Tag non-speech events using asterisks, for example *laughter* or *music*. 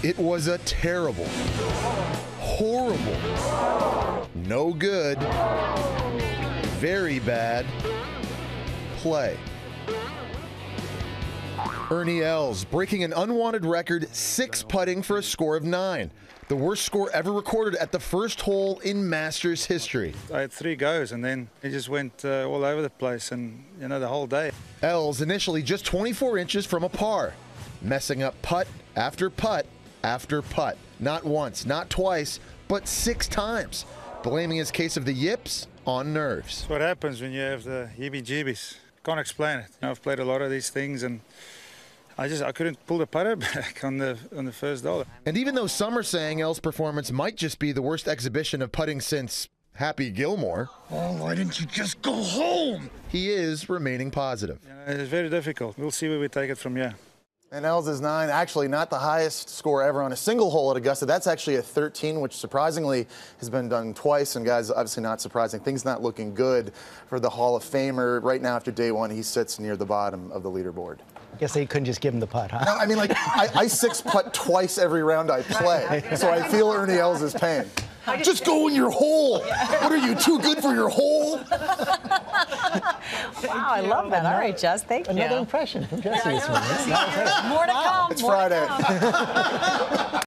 It was a terrible, horrible, no good, very bad play. Ernie Els breaking an unwanted record, six putting for a score of nine. The worst score ever recorded at the first hole in Masters history. I had three goes and then it just went uh, all over the place and, you know, the whole day. Els initially just 24 inches from a par, messing up putt after putt after putt. Not once, not twice, but six times. Blaming his case of the yips on nerves. That's what happens when you have the heebie-jeebies. Can't explain it. You know, I've played a lot of these things and I just I couldn't pull the putter *laughs* back on the on the first dollar. And even though some are saying Els' performance might just be the worst exhibition of putting since Happy Gilmore, Oh, why didn't you just go home? he is remaining positive. You know, it's very difficult. We'll see where we take it from here. And Els is nine, actually not the highest score ever on a single hole at Augusta. That's actually a 13, which surprisingly has been done twice. And guys, obviously not surprising. Things not looking good for the Hall of Famer. Right now, after day one, he sits near the bottom of the leaderboard. I guess they couldn't just give him the putt, huh? No, I mean, like, I, I six putt twice every round I play, so I feel Ernie Els' pain. Just go in your hole. What are you, too good for your hole? Wow, I love that. All right, Jess, thank you. Another impression from Jesse this morning. More to come. It's more to Friday. come. *laughs*